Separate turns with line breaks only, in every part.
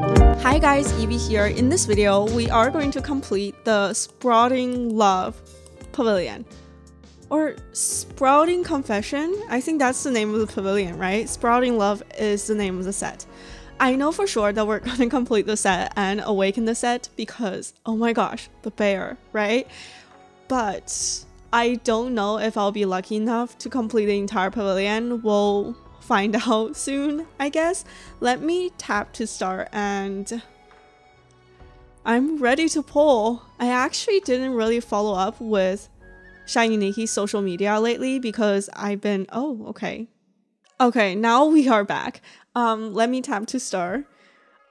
Hi guys, Evie here. In this video, we are going to complete the Sprouting Love Pavilion. Or Sprouting Confession? I think that's the name of the pavilion, right? Sprouting Love is the name of the set. I know for sure that we're gonna complete the set and awaken the set because, oh my gosh, the bear, right? But I don't know if I'll be lucky enough to complete the entire pavilion. We'll find out soon, I guess. Let me tap to start and I'm ready to pull. I actually didn't really follow up with Shining Nikki's social media lately because I've been, oh, okay. Okay, now we are back. Um, let me tap to start.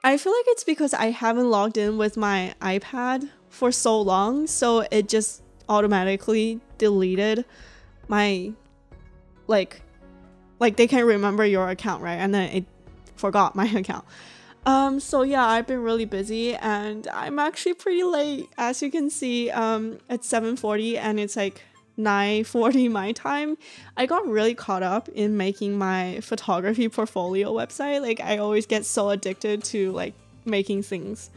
I feel like it's because I haven't logged in with my iPad for so long, so it just automatically deleted my like like they can remember your account, right? And then it forgot my account. Um, so yeah, I've been really busy and I'm actually pretty late. As you can see, um, it's 7.40 and it's like 9.40 my time. I got really caught up in making my photography portfolio website. Like I always get so addicted to like making things.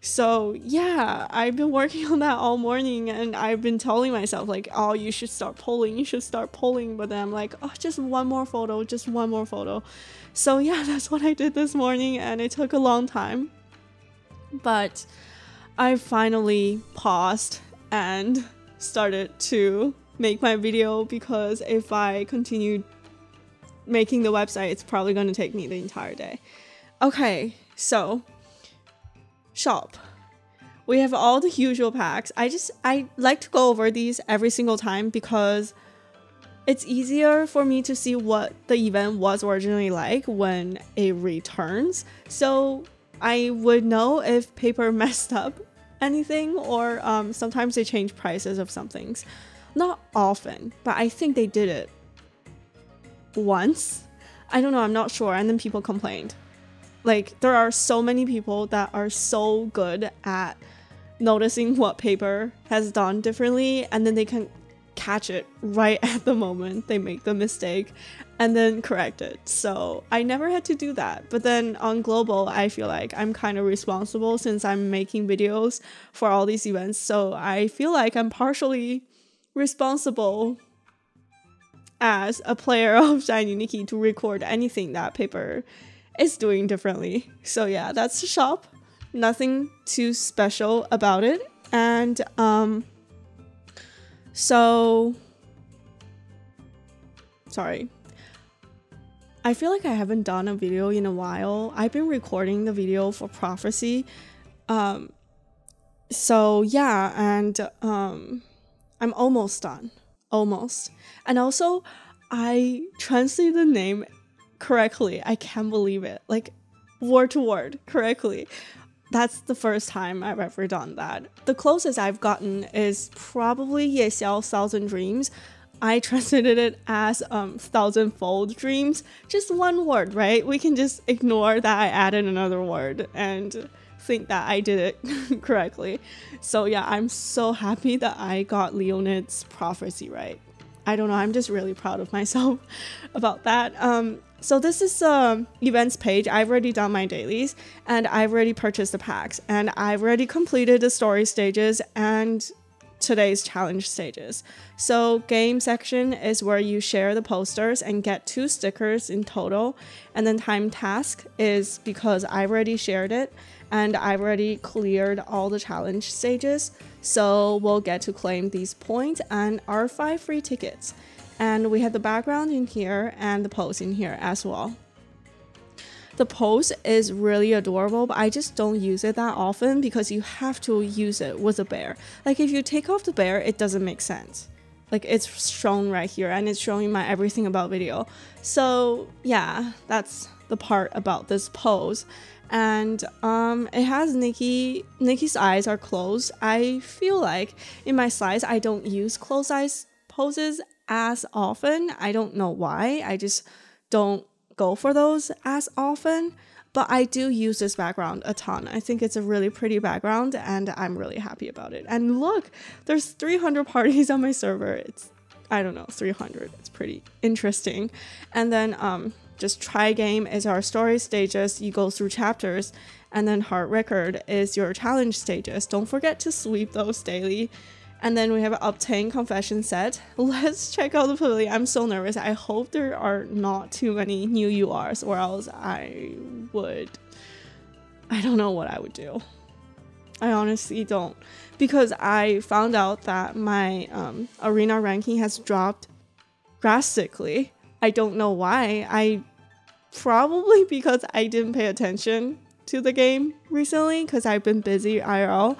So yeah, I've been working on that all morning and I've been telling myself like, oh, you should start polling, you should start polling. But then I'm like, oh, just one more photo, just one more photo. So yeah, that's what I did this morning and it took a long time. But I finally paused and started to make my video because if I continue making the website, it's probably going to take me the entire day. Okay, so shop. We have all the usual packs. I just I like to go over these every single time because it's easier for me to see what the event was originally like when it returns. So I would know if paper messed up anything or um, sometimes they change prices of some things. Not often, but I think they did it once. I don't know, I'm not sure. And then people complained. Like, there are so many people that are so good at noticing what paper has done differently, and then they can catch it right at the moment they make the mistake and then correct it. So I never had to do that. But then on global, I feel like I'm kind of responsible since I'm making videos for all these events. So I feel like I'm partially responsible as a player of Shining Nikki to record anything that paper is doing differently. So yeah, that's the shop. Nothing too special about it. And um so sorry. I feel like I haven't done a video in a while. I've been recording the video for prophecy. Um so yeah, and um I'm almost done. Almost. And also I translate the name correctly. I can't believe it. Like word to word correctly. That's the first time I've ever done that. The closest I've gotten is probably Ye Xiao Thousand Dreams. I translated it as um, thousandfold dreams. Just one word, right? We can just ignore that I added another word and think that I did it correctly. So yeah, I'm so happy that I got Leonid's prophecy right. I don't know, I'm just really proud of myself about that. Um, so this is the events page. I've already done my dailies and I've already purchased the packs and I've already completed the story stages and today's challenge stages. So game section is where you share the posters and get two stickers in total. And then time task is because I've already shared it and I've already cleared all the challenge stages. So we'll get to claim these points and our five free tickets and we have the background in here and the pose in here as well. The pose is really adorable, but I just don't use it that often because you have to use it with a bear. Like if you take off the bear, it doesn't make sense. Like it's shown right here and it's showing my everything about video. So yeah, that's the part about this pose. And um, it has Nikki, Nikki's eyes are closed. I feel like in my slides, I don't use closed eyes poses as often. I don't know why. I just don't go for those as often. But I do use this background a ton. I think it's a really pretty background and I'm really happy about it. And look, there's 300 parties on my server. It's, I don't know, 300. It's pretty interesting. And then um, just try game is our story stages. You go through chapters And then heart record is your challenge stages. Don't forget to sweep those daily. And then we have obtain confession set. Let's check out the pavilion. I'm so nervous. I hope there are not too many new URs, or else I would. I don't know what I would do. I honestly don't. Because I found out that my um, arena ranking has dropped drastically. I don't know why. I probably because I didn't pay attention to the game recently because I've been busy IRL.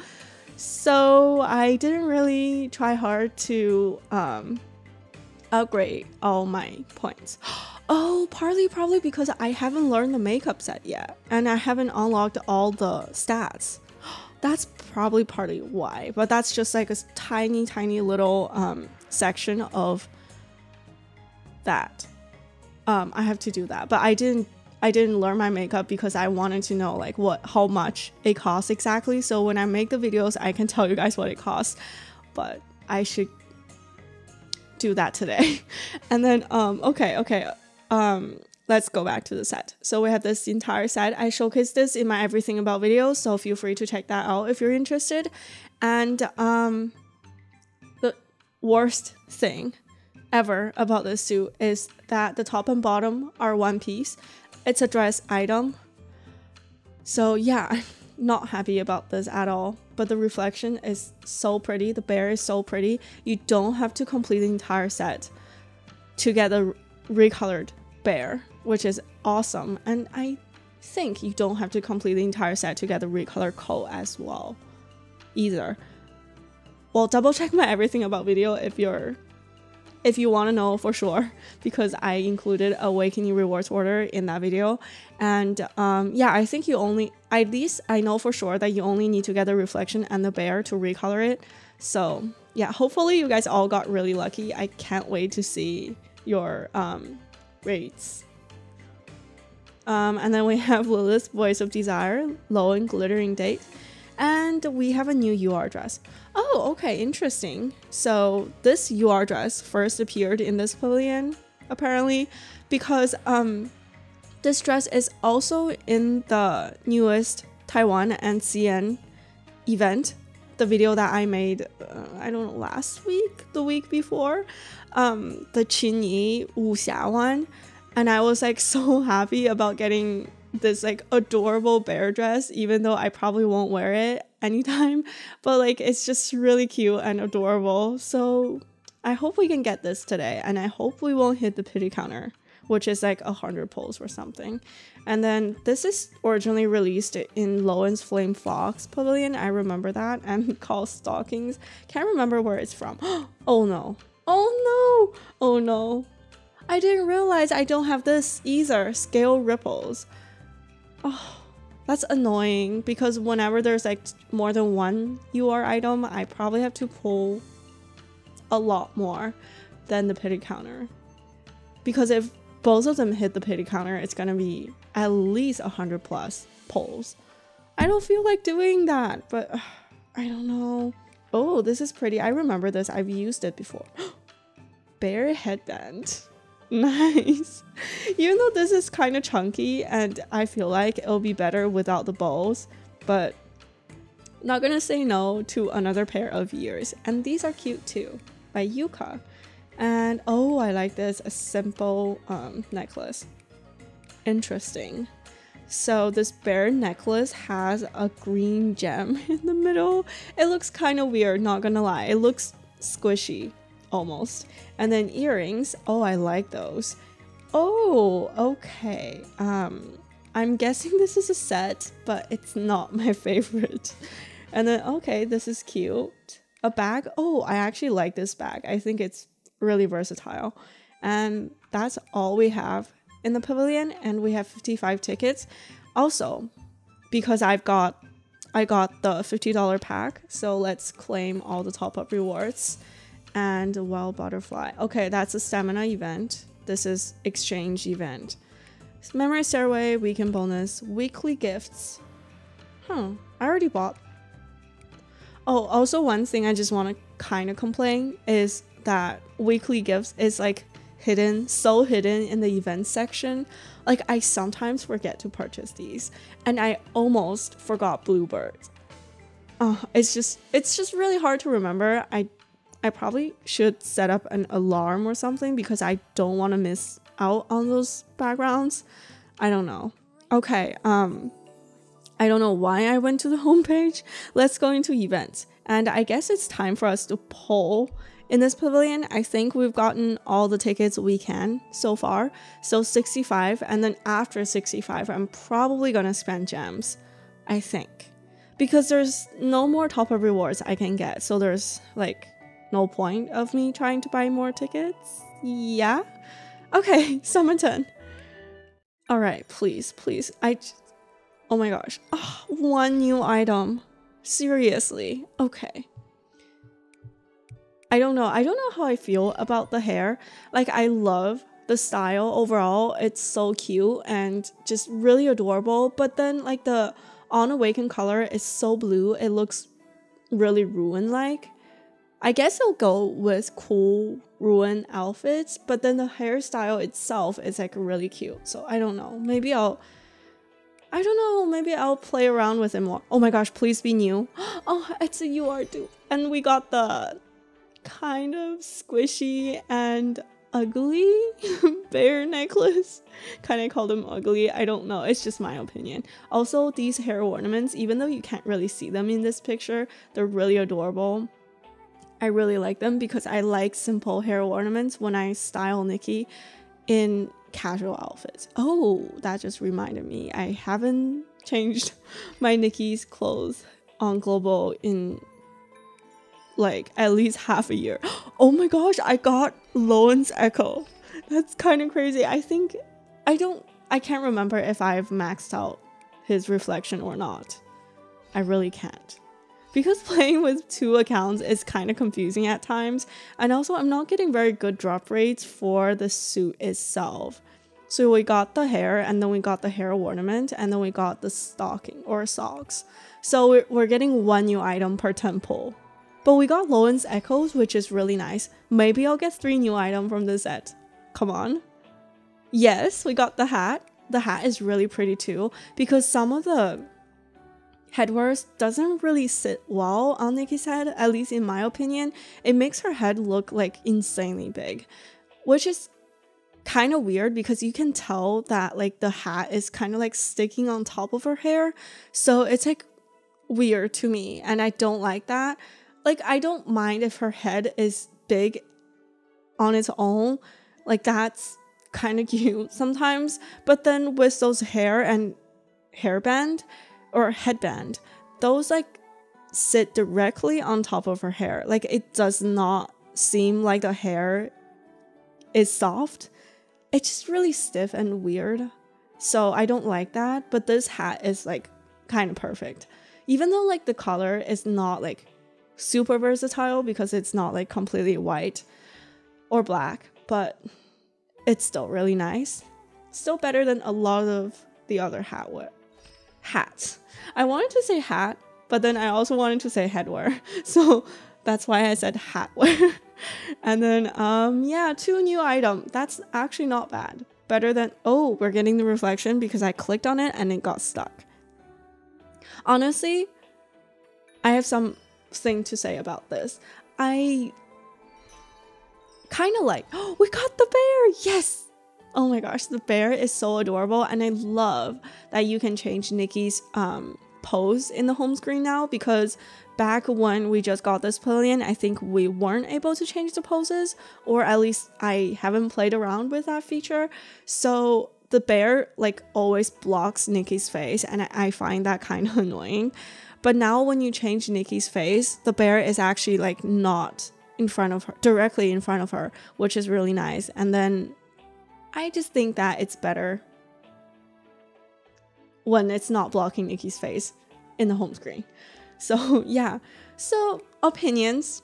So I didn't really try hard to um, upgrade all my points. Oh, partly probably because I haven't learned the makeup set yet and I haven't unlocked all the stats. That's probably partly why, but that's just like a tiny, tiny little um, section of that. Um, I have to do that, but I didn't I didn't learn my makeup because I wanted to know like what how much it costs exactly. So when I make the videos, I can tell you guys what it costs. But I should do that today. and then um okay, okay. Um let's go back to the set. So we have this entire set. I showcased this in my everything about videos, so feel free to check that out if you're interested. And um the worst thing ever about this suit is that the top and bottom are one piece it's a dress item. So yeah, I'm not happy about this at all. But the reflection is so pretty. The bear is so pretty. You don't have to complete the entire set to get a recolored bear, which is awesome. And I think you don't have to complete the entire set to get the recolored coat as well, either. Well, double check my everything about video if you're if you want to know for sure because I included awakening rewards order in that video. And um, yeah I think you only at least I know for sure that you only need to get the reflection and the bear to recolor it. So yeah hopefully you guys all got really lucky. I can't wait to see your um, rates. Um, and then we have Lilith's Voice of Desire, Low and Glittering Date, and we have a new UR dress. Oh, okay, interesting. So this UR dress first appeared in this pavilion, apparently, because um, this dress is also in the newest Taiwan and CN event. The video that I made, uh, I don't know, last week, the week before, um, the Qinyi Wuxia one, and I was like so happy about getting this like adorable bear dress, even though I probably won't wear it anytime. But like it's just really cute and adorable. So I hope we can get this today, and I hope we won't hit the pity counter, which is like a hundred pulls or something. And then this is originally released in Lowen's Flame Fox Pavilion. I remember that, and called Stockings. Can't remember where it's from. oh no! Oh no! Oh no! I didn't realize I don't have this either. Scale ripples. Oh, that's annoying because whenever there's like more than one UR item, I probably have to pull a lot more than the pity counter. Because if both of them hit the pity counter, it's gonna be at least 100 plus pulls. I don't feel like doing that, but uh, I don't know. Oh, this is pretty. I remember this. I've used it before. Bear headband. Nice. Even though this is kind of chunky and I feel like it'll be better without the balls, but not gonna say no to another pair of ears. And these are cute too, by Yuka. And oh, I like this, a simple um, necklace. Interesting. So this bear necklace has a green gem in the middle. It looks kind of weird, not gonna lie. It looks squishy almost. And then earrings. Oh, I like those. Oh, okay. Um, I'm guessing this is a set, but it's not my favorite. And then, okay, this is cute. A bag. Oh, I actually like this bag. I think it's really versatile. And that's all we have in the pavilion. And we have 55 tickets. Also, because I've got I got the $50 pack, so let's claim all the top up rewards and a wild butterfly. Okay, that's a stamina event. This is exchange event. Memory stairway, weekend bonus, weekly gifts. Huh, I already bought. Oh, also one thing I just want to kind of complain is that weekly gifts is like hidden, so hidden in the event section. Like I sometimes forget to purchase these, and I almost forgot bluebirds. Oh, it's just it's just really hard to remember. I I probably should set up an alarm or something because I don't want to miss out on those backgrounds. I don't know. Okay, um I don't know why I went to the homepage. Let's go into events. And I guess it's time for us to poll in this pavilion. I think we've gotten all the tickets we can so far. So 65 and then after 65 I'm probably to spend gems. I think. Because there's no more top up rewards I can get. So there's like no point of me trying to buy more tickets. Yeah. Okay, summon 10. All right, please, please. I Oh my gosh. Oh, one new item. Seriously. Okay. I don't know. I don't know how I feel about the hair. Like I love the style overall. It's so cute and just really adorable. But then like the on awaken color is so blue. It looks really ruin like. I guess it'll go with cool ruin outfits, but then the hairstyle itself is like really cute. So I don't know. Maybe I'll I don't know, maybe I'll play around with it more. Oh my gosh, please be new. Oh, it's a UR dupe. And we got the kind of squishy and ugly bear necklace. kind of called them ugly. I don't know. It's just my opinion. Also, these hair ornaments, even though you can't really see them in this picture, they're really adorable. I really like them because I like simple hair ornaments when I style Nikki in casual outfits. Oh, that just reminded me. I haven't changed my Nikki's clothes on Global in like at least half a year. Oh my gosh, I got Lowen's Echo. That's kind of crazy. I think I don't I can't remember if I've maxed out his reflection or not. I really can't because playing with two accounts is kind of confusing at times and also I'm not getting very good drop rates for the suit itself. So we got the hair and then we got the hair ornament and then we got the stocking or socks. So we're, getting one new item per temple. But we got Lowen's Echoes which is really nice. Maybe I'll get three new items from this set. Come on. Yes, we got the hat. The hat is really pretty too because some of the headwear doesn't really sit well on Nikki's head, at least in my opinion. It makes her head look like insanely big, which is kind of weird because you can tell that like the hat is kind of like sticking on top of her hair. So it's like weird to me and I don't like that. Like I don't mind if her head is big on its own. Like that's kind of cute sometimes, but then with those hair and hairband, or headband, those like sit directly on top of her hair. Like it does not seem like the hair is soft. It's just really stiff and weird. So I don't like that, but this hat is like kind of perfect. Even though like the color is not like super versatile because it's not like completely white or black, but it's still really nice. Still better than a lot of the other hat hats. I wanted to say hat, but then I also wanted to say headwear. So that's why I said hatwear. and then um yeah, two new item. That's actually not bad. Better than oh, we're getting the reflection because I clicked on it and it got stuck. Honestly, I have something to say about this. I kind of like, oh, we got the bear. Yes. Oh my gosh, the bear is so adorable, and I love that you can change Nikki's um, pose in the home screen now because back when we just got this pavilion, I think we weren't able to change the poses, or at least I haven't played around with that feature. So the bear like always blocks Nikki's face, and I, I find that kind of annoying. But now when you change Nikki's face, the bear is actually like not in front of her, directly in front of her, which is really nice. And then I just think that it's better when it's not blocking Nikki's face in the home screen. So, yeah. So, opinions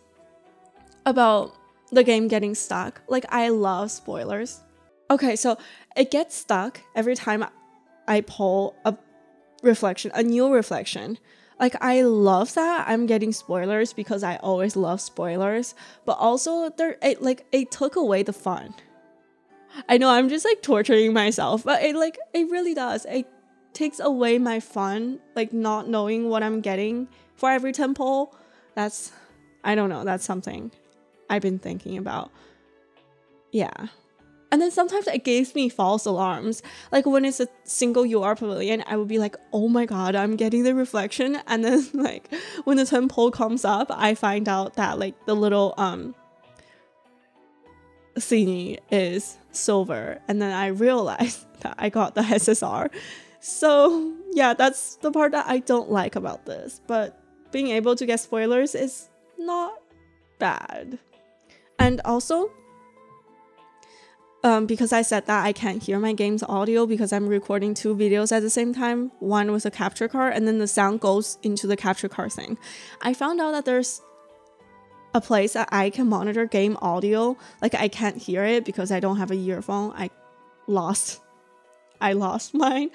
about the game getting stuck. Like, I love spoilers. Okay, so it gets stuck every time I pull a reflection, a new reflection. Like, I love that I'm getting spoilers because I always love spoilers, but also, there, it, like, it took away the fun I know I'm just like torturing myself, but it like it really does. It takes away my fun, like not knowing what I'm getting for every temple. That's I don't know, that's something I've been thinking about. Yeah. And then sometimes it gives me false alarms. Like when it's a single UR pavilion, I would be like, oh my god, I'm getting the reflection. And then like when the temple comes up, I find out that like the little um thingy is silver. And then I realized that I got the SSR. So yeah, that's the part that I don't like about this. But being able to get spoilers is not bad. And also, um, because I said that I can't hear my game's audio because I'm recording two videos at the same time, one with a capture card, and then the sound goes into the capture card thing. I found out that there's a place that I can monitor game audio. Like I can't hear it because I don't have a earphone. I lost, I lost mine.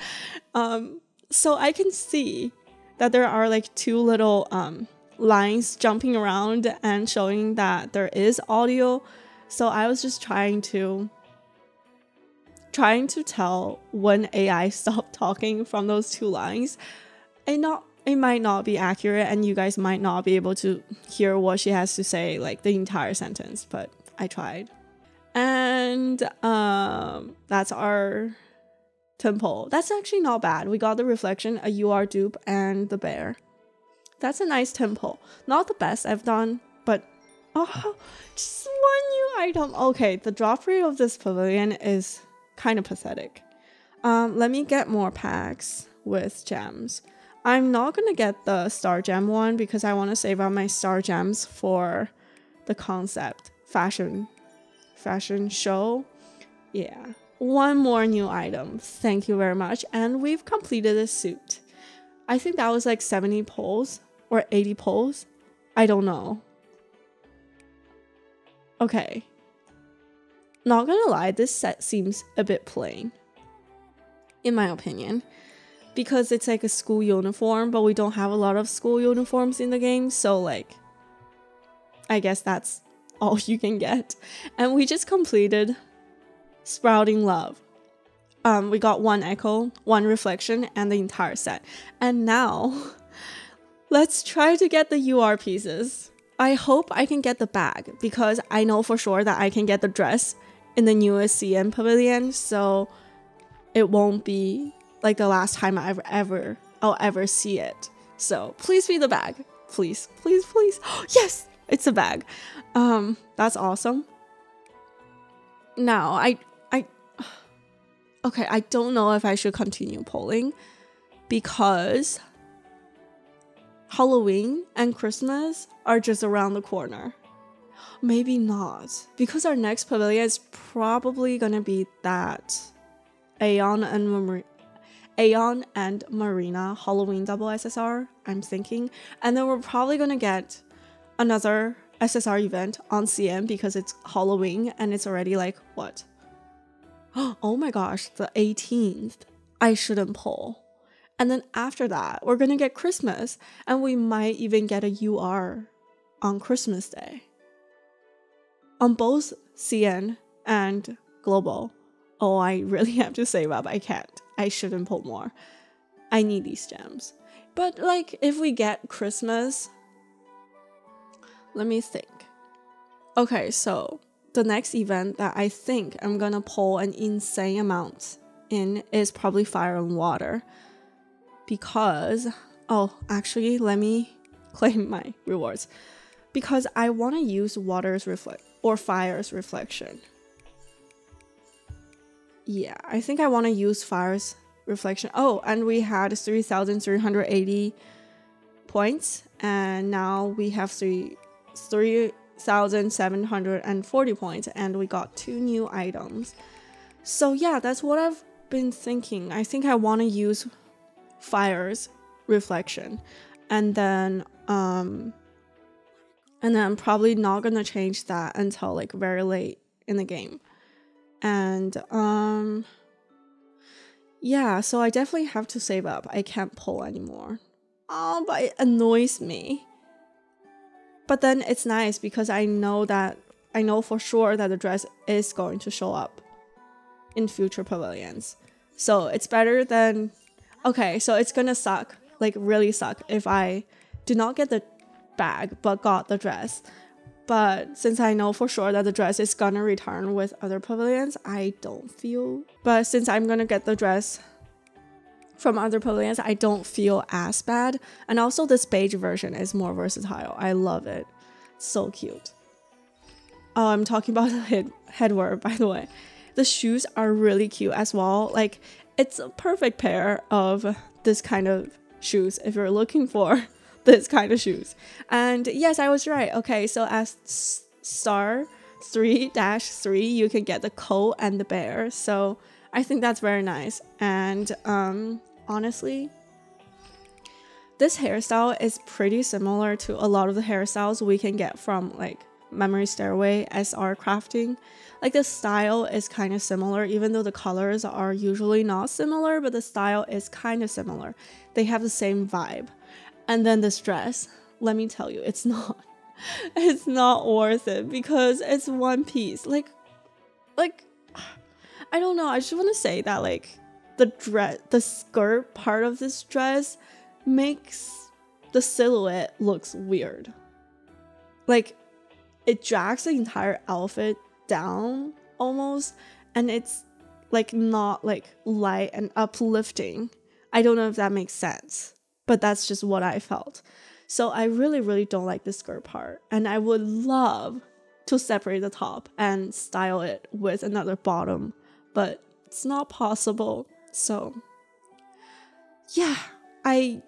Um, so I can see that there are like two little um, lines jumping around and showing that there is audio. So I was just trying to trying to tell when Ai stopped talking from those two lines, and not it might not be accurate and you guys might not be able to hear what she has to say like the entire sentence, but I tried. And um that's our temple. That's actually not bad. We got the reflection, a UR dupe, and the bear. That's a nice temple. Not the best I've done, but oh, just one new item. Okay, the drop rate of this pavilion is kind of pathetic. Um, let me get more packs with gems. I'm not gonna get the star gem one because I want to save up my star gems for the concept fashion fashion show. Yeah, one more new item. Thank you very much, and we've completed a suit. I think that was like 70 pulls or 80 pulls. I don't know. Okay, not gonna lie, this set seems a bit plain, in my opinion, because it's like a school uniform, but we don't have a lot of school uniforms in the game, so like, I guess that's all you can get. And we just completed Sprouting Love. Um, we got one echo, one reflection, and the entire set. And now, let's try to get the UR pieces. I hope I can get the bag because I know for sure that I can get the dress in the newest CN pavilion, so it won't be like the last time I ever ever I'll ever see it. So please be the bag. Please, please, please. yes, it's a bag. Um, that's awesome. Now I I okay, I don't know if I should continue polling because Halloween and Christmas are just around the corner. Maybe not, because our next pavilion is probably gonna be that Aeon and Aeon and Marina Halloween double SSR. I'm thinking, and then we're probably gonna get another SSR event on CN because it's Halloween and it's already like what? Oh my gosh, the 18th. I shouldn't pull. And then after that, we're gonna get Christmas, and we might even get a UR on Christmas Day on both CN and Global. Oh, I really have to save up. I can't. I shouldn't pull more. I need these gems. But like if we get Christmas, let me think. Okay, so the next event that I think I'm gonna pull an insane amount in is probably fire and water. Because oh actually let me claim my rewards. Because I wanna use water's reflect or fire's reflection. Yeah, I think I want to use fire's reflection. Oh, and we had 3,380 points, and now we have 3 3,740 points, and we got two new items. So yeah, that's what I've been thinking. I think I want to use fire's reflection, and then um, and then I'm probably not gonna change that until like very late in the game. And um yeah, so I definitely have to save up. I can't pull anymore. Oh, but it annoys me. But then it's nice because I know that I know for sure that the dress is going to show up in future pavilions. So it's better than okay, so it's gonna suck, like really suck if I do not get the bag but got the dress. But since I know for sure that the dress is gonna return with other pavilions, I don't feel. But since I'm gonna get the dress from other pavilions, I don't feel as bad. And also, this beige version is more versatile. I love it. So cute. Oh, I'm talking about the head headwear, by the way. The shoes are really cute as well. Like, it's a perfect pair of this kind of shoes if you're looking for this kind of shoes. And yes, I was right. Okay, so as star 3 dash 3, you can get the coat and the bear. So I think that's very nice. And um, honestly, this hairstyle is pretty similar to a lot of the hairstyles we can get from like Memory Stairway SR crafting. Like the style is kind of similar, even though the colors are usually not similar, but the style is kind of similar. They have the same vibe. And then this dress, let me tell you, it's not. It's not worth it because it's one piece. Like, like, I don't know. I just want to say that like the dress, the skirt part of this dress makes the silhouette looks weird. Like it drags the entire outfit down almost and it's like not like light and uplifting. I don't know if that makes sense, but that's just what I felt. So I really really don't like the skirt part and I would love to separate the top and style it with another bottom, but it's not possible. So, yeah, I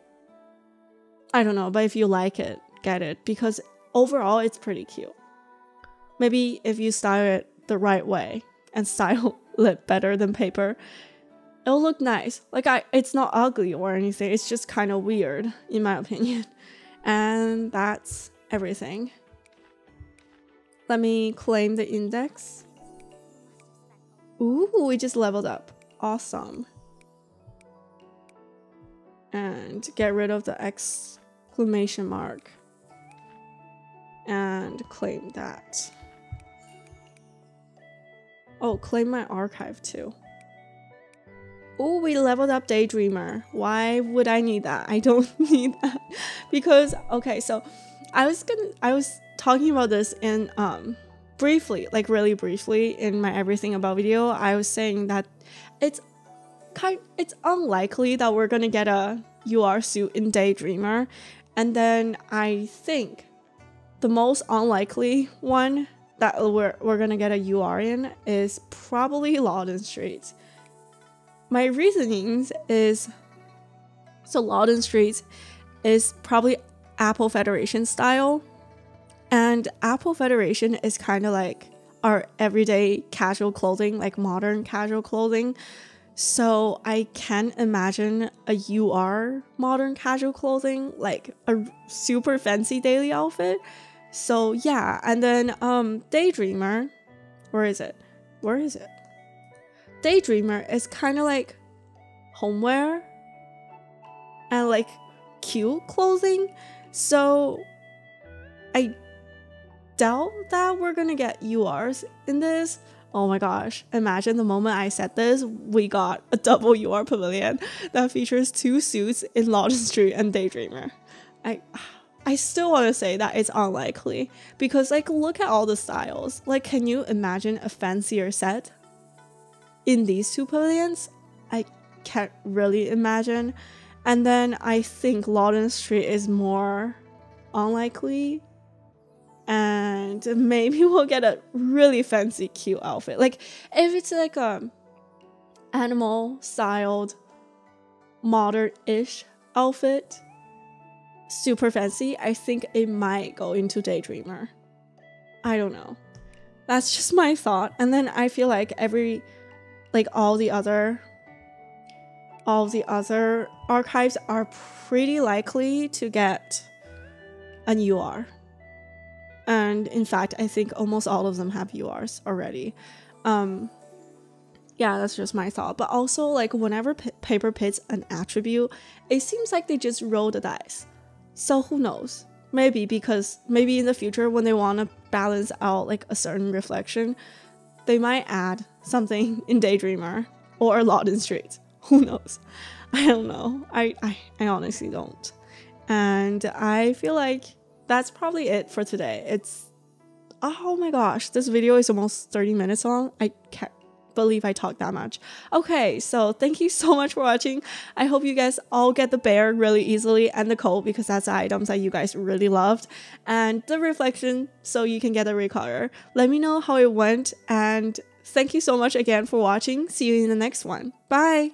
I don't know, but if you like it, get it because overall it's pretty cute. Maybe if you style it the right way and style it better than paper, it'll look nice. Like I it's not ugly or anything. It's just kind of weird in my opinion. And that's everything. Let me claim the index. Ooh, we just leveled up. Awesome and get rid of the exclamation mark and claim that. Oh, claim my archive too. Oh, we leveled up Daydreamer. Why would I need that? I don't need that because okay, so I was gonna I was talking about this in um briefly, like really briefly in my everything about video. I was saying that it's kind it's unlikely that we're gonna get a UR suit in Daydreamer. And then I think the most unlikely one that we're, we're gonna get a UR in is probably Loudon Street. My reasonings is so Loudon Street is probably Apple Federation style, and Apple Federation is kind of like our everyday casual clothing, like modern casual clothing. So I can imagine a UR modern casual clothing, like a super fancy daily outfit. So yeah, and then um Daydreamer, where is it? Where is it? Daydreamer is kind of like homeware and like cute clothing. So I doubt that we're gonna get URs in this Oh my gosh, imagine the moment I said this, we got a double UR pavilion that features two suits in Loudon Street and Daydreamer. I I still want to say that it's unlikely because like look at all the styles. Like can you imagine a fancier set in these two pavilions? I can't really imagine. And then I think Lawton Street is more unlikely and maybe we'll get a really fancy cute outfit like if it's like a animal styled modern-ish outfit super fancy i think it might go into daydreamer i don't know that's just my thought and then i feel like every like all the other all the other archives are pretty likely to get a UR and in fact i think almost all of them have urs already. Um yeah that's just my thought. But also like whenever paper pits an attribute it seems like they just roll the dice. So who knows? Maybe because maybe in the future when they want to balance out like a certain reflection they might add something in Daydreamer or in Street. Who knows? I don't know. I, I, I honestly don't. And I feel like that's probably it for today. It's oh my gosh, this video is almost 30 minutes long. I can't believe I talked that much. Okay, so thank you so much for watching. I hope you guys all get the bear really easily and the coat because that's the items that you guys really loved. And the reflection so you can get the recolor. Let me know how it went and thank you so much again for watching. See you in the next one. Bye!